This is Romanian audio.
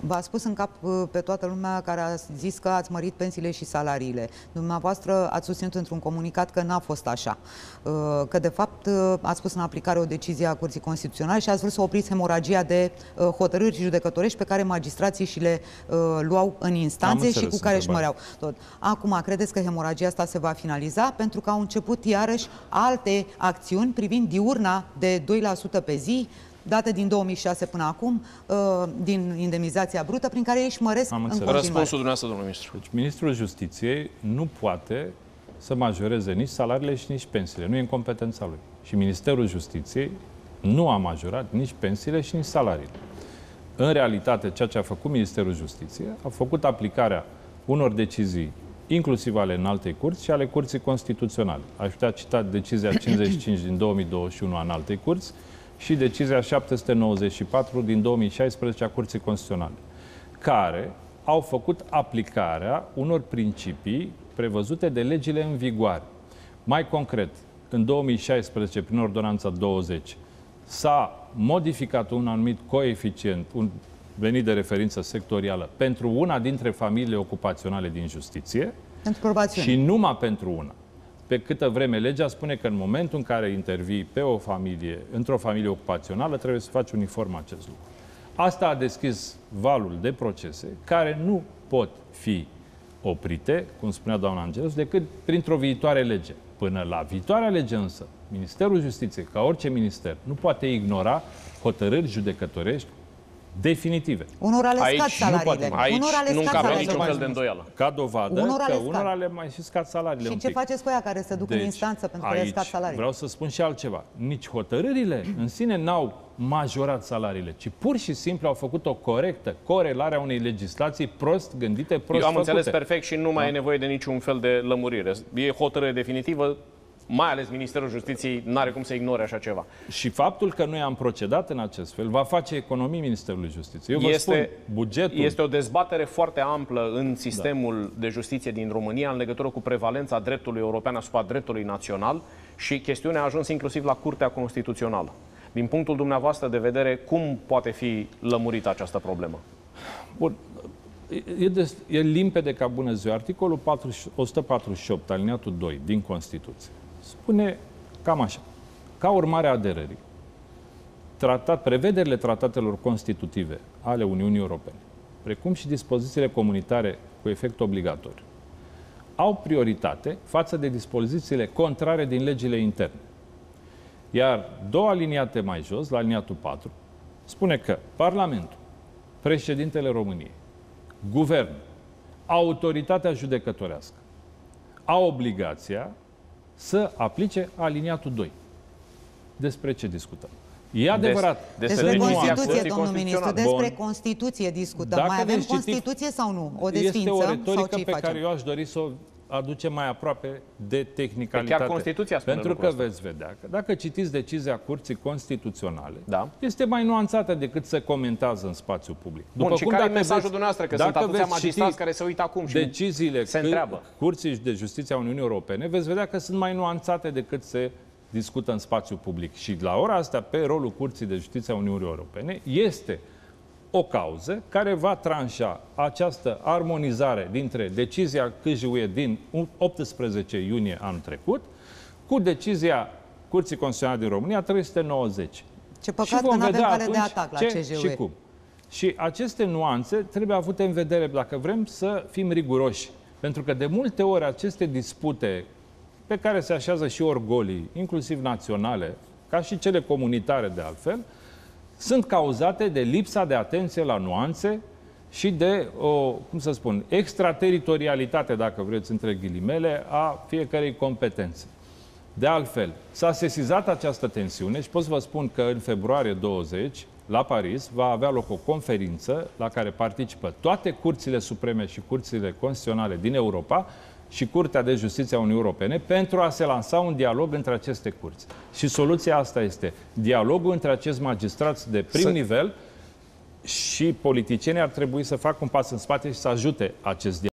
V-a spus în cap uh, pe toată lumea care a zis că ați mărit pensiile și salariile. Dumneavoastră ați susținut într-un comunicat că n-a fost așa. Uh, că de fapt uh, ați pus în aplicare o decizie a Curții Constituționale și ați vrut să opriți hemoragia de hotărâri judecătorești pe care magistrații și le luau în instanțe și cu care își măreau tot. Acum, credeți că hemoragia asta se va finaliza? Pentru că au început iarăși alte acțiuni privind diurna de 2% pe zi, date din 2006 până acum, uh, din indemnizația brută, prin care ei își măresc Am în continuare. Răspunsul dumneavoastră, domnul ministru. Deci, ministrul Justiției nu poate să majoreze nici salariile și nici pensiile. Nu e în competența lui. Și Ministerul Justiției nu a majorat nici pensiile și nici salariile. În realitate, ceea ce a făcut Ministerul Justiției a făcut aplicarea unor decizii inclusiv ale înaltei curți și ale curții constituționale. Aș putea cita decizia 55 din 2021 a înaltei curți, și decizia 794 din 2016 a Curții Constituționale, care au făcut aplicarea unor principii prevăzute de legile în vigoare. Mai concret, în 2016, prin ordonanța 20, s-a modificat un anumit coeficient, un venit de referință sectorială, pentru una dintre familiile ocupaționale din justiție pentru și numai pentru una pe câtă vreme legea spune că în momentul în care intervii pe o familie, într-o familie ocupațională, trebuie să faci uniform acest lucru. Asta a deschis valul de procese care nu pot fi oprite, cum spunea doamna Angelus, decât printr-o viitoare lege. Până la viitoarea lege însă, Ministerul Justiției, ca orice minister, nu poate ignora hotărâri judecătorești definitive. Unora le scad salariile. Nu aici unora le nu scad niciun fel de îndoială. Ca dovadă unora că unora le mai și scad salariile Și ce faceți cu ea care se duc deci, în instanță pentru că le scad salariile? vreau să spun și altceva. Nici hotărârile în sine n-au majorat salariile, ci pur și simplu au făcut o corectă corelare a unei legislații prost gândite, prost Eu am făcute. înțeles perfect și nu mai da? e nevoie de niciun fel de lămurire. E hotărâre definitivă, mai ales Ministerul Justiției, nu are cum să ignore așa ceva. Și faptul că noi am procedat în acest fel va face economii Ministerului Justiției. Eu vă este, spun, bugetul... Este o dezbatere foarte amplă în sistemul da. de justiție din România în legătură cu prevalența dreptului european asupra dreptului național și chestiunea a ajuns inclusiv la Curtea Constituțională. Din punctul dumneavoastră de vedere, cum poate fi lămurită această problemă? Bun, E, de, e limpede ca bună ziua. Articolul 40, 148, aliniatul 2 din Constituție spune cam așa. Ca urmare a aderării, tratat, prevederile tratatelor constitutive ale Uniunii Europene, precum și dispozițiile comunitare cu efect obligatoriu, au prioritate față de dispozițiile contrare din legile interne. Iar două aliniate mai jos, la aliniatul 4, spune că Parlamentul, președintele României, Guvernul, autoritatea judecătorească, au obligația să aplice aliniatul 2. Despre ce discutăm? E adevărat. Des, despre Constituție, domnul ministru, despre Bun. Constituție discutăm. Dacă Mai avem Constituție sau nu? O desfințăm? Este o retorică pe care eu aș dori să o aduce mai aproape de tehnicalitate. Chiar Constituția spune Pentru că asta. veți vedea că dacă citiți decizia Curții Constituționale, da. este mai nuanțată decât se comentează în spațiu public. După Bun, cum, și care e mesajul veți, dumneavoastră? Că sunt atâția magistrați care se uită acum și deciziile se întreabă. Curții de Justiție a Uniunii Europene, veți vedea că sunt mai nuanțate decât se discută în spațiu public. Și la ora asta, pe rolul Curții de Justiție a Uniunii Europene, este o cauză care va tranșa această armonizare dintre decizia CJUE din 18 iunie anul trecut cu decizia Curții Constituționale din România 390. Ce păcat și vom că nu avem cale de atac la ce CJUE. Și cum. Și aceste nuanțe trebuie avute în vedere dacă vrem să fim riguroși. Pentru că de multe ori aceste dispute pe care se așează și orgolii, inclusiv naționale, ca și cele comunitare de altfel, sunt cauzate de lipsa de atenție la nuanțe și de o, cum să spun, extrateritorialitate, dacă vreți, între ghilimele, a fiecărei competențe. De altfel, s-a sesizat această tensiune și pot să vă spun că în februarie 20, la Paris, va avea loc o conferință la care participă toate curțile supreme și curțile constituționale din Europa și Curtea de Justiție a Uniunii Europene pentru a se lansa un dialog între aceste curți. Și soluția asta este dialogul între acești magistrați de prim să... nivel și politicienii ar trebui să facă un pas în spate și să ajute acest dialog.